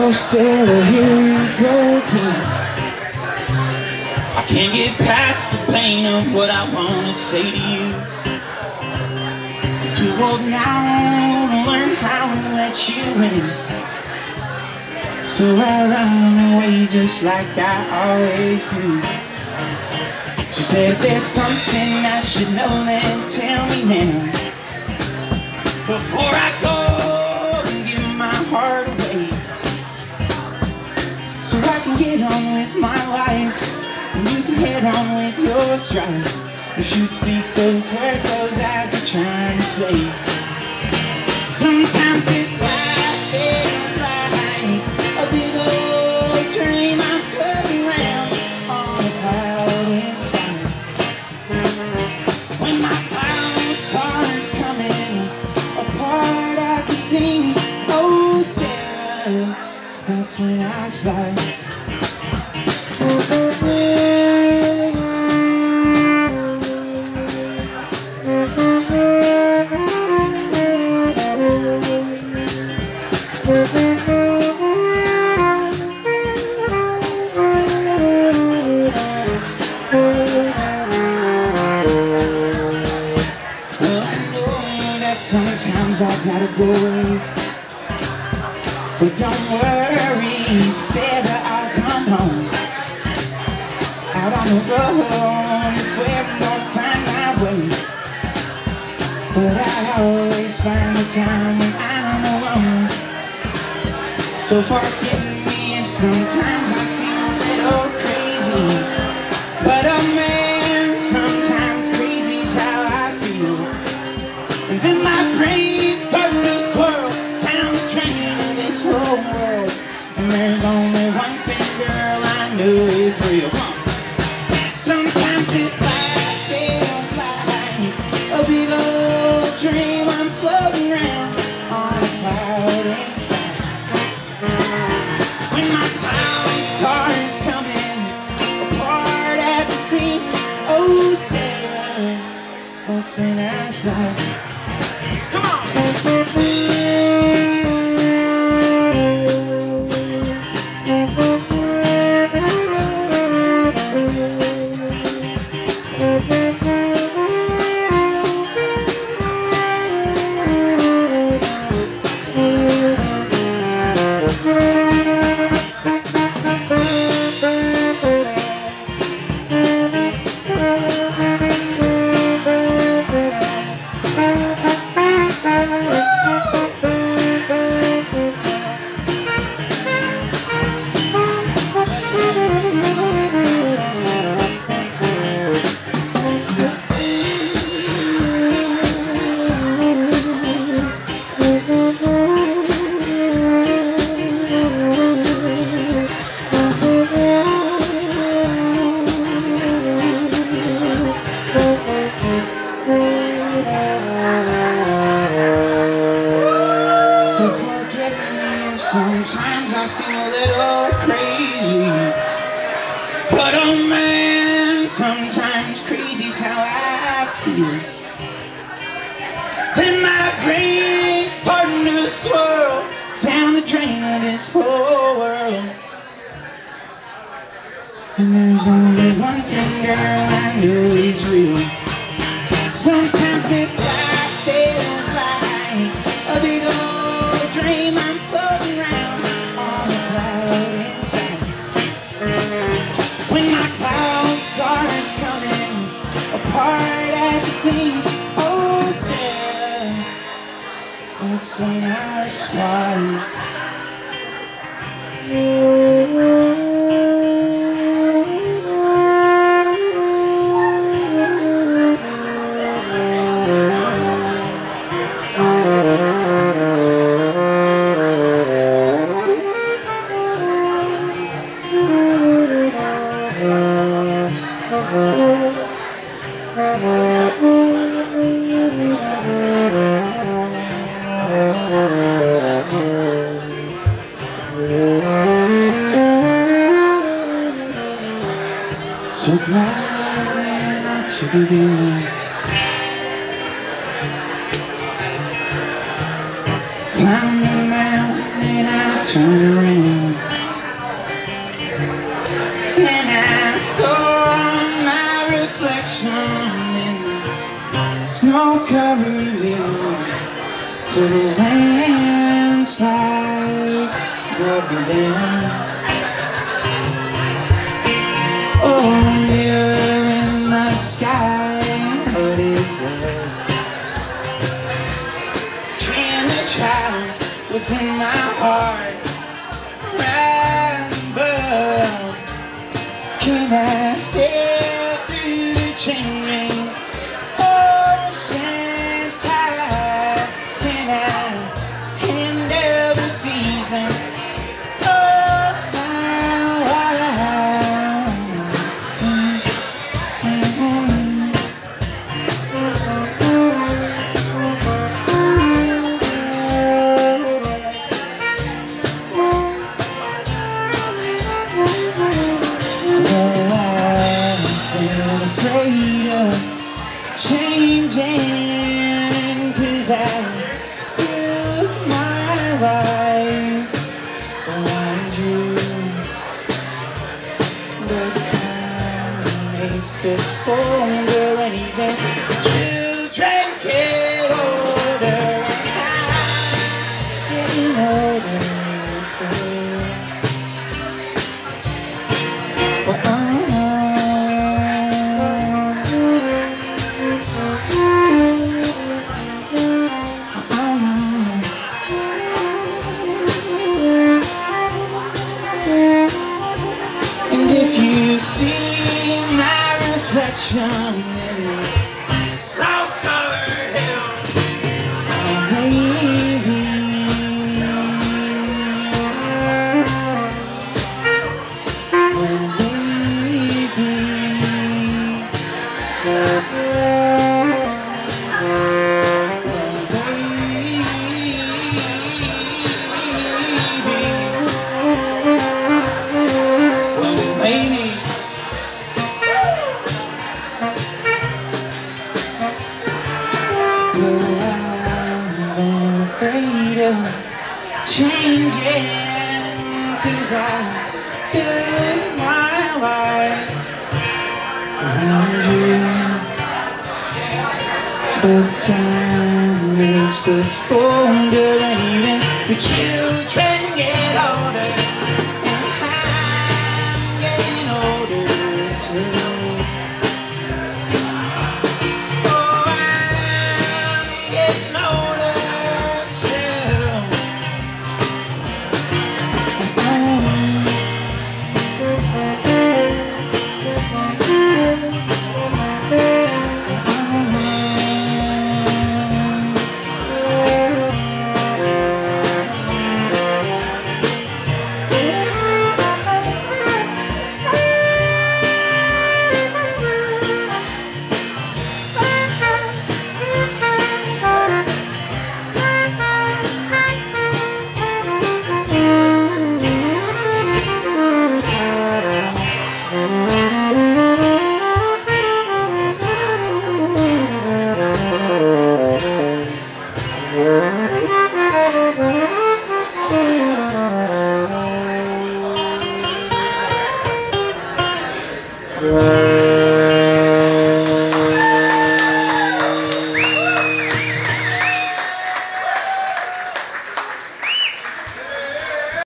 Oh Sarah, here we go again. I can't get past the pain of what I wanna say to you. I'm too old now to learn how to let you in. So I run away just like I always do. She said there's something I should know then tell me now. Before I go get on with my life. And you can head on with your stride You should speak those words those eyes are trying to say. Sometimes this life feels Sometimes I gotta go away But don't worry, Sarah, I'll come home. Out on the road it's where I'm gonna find my way. But I always find the time when I'm alone. So forgive me if sometimes I seem a little crazy that's when I Feel Then my brain's starting to swirl Down the drain of this whole world And there's only one thing, girl, I know is real. Sometimes this life that's when took my hand, I took it in. Climbed the mountain and I turned around. And I saw my reflection in the snow-covered hills to the landslide broke down. life around you. The time makes us older and even children get older. Older. 想。But time makes us bolder and even the children.